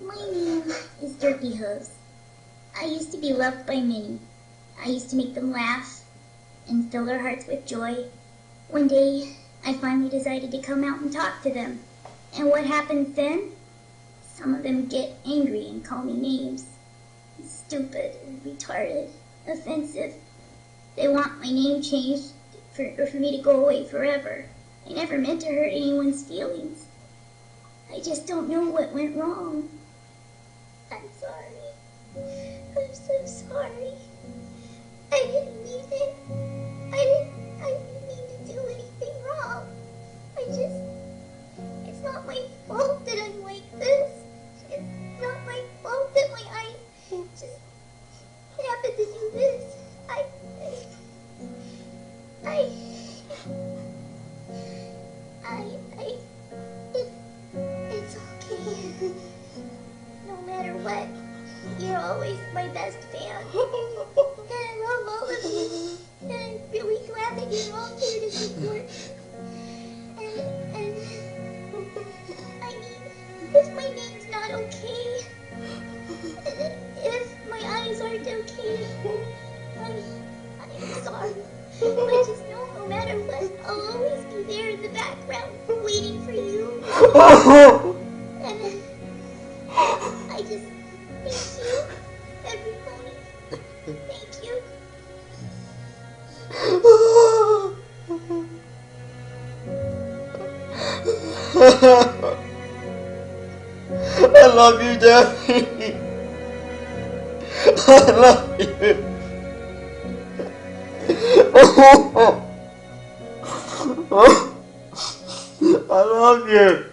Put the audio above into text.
My name is Derpy Hooves. I used to be loved by many. I used to make them laugh and fill their hearts with joy. One day, I finally decided to come out and talk to them. And what happens then? Some of them get angry and call me names. Stupid, retarded, offensive. They want my name changed for, for me to go away forever. I never meant to hurt anyone's feelings. I just don't know what went wrong. I'm sorry. I'm so sorry. I didn't mean it. I didn't, I didn't mean to do anything wrong. I just, it's not my fault that I'm like this. It's not my fault that my eyes just happened to do this. I, I, always my best fan. And I love all of you. And I'm really glad that you're all here to support. And, and, I mean, if my name's not okay, if my eyes aren't okay, I, I'm sorry. But just know no matter what, I'll always be there in the background, waiting for you. And I just thank you, everybody. Thank you. I love you, Daddy. I love you. I love you.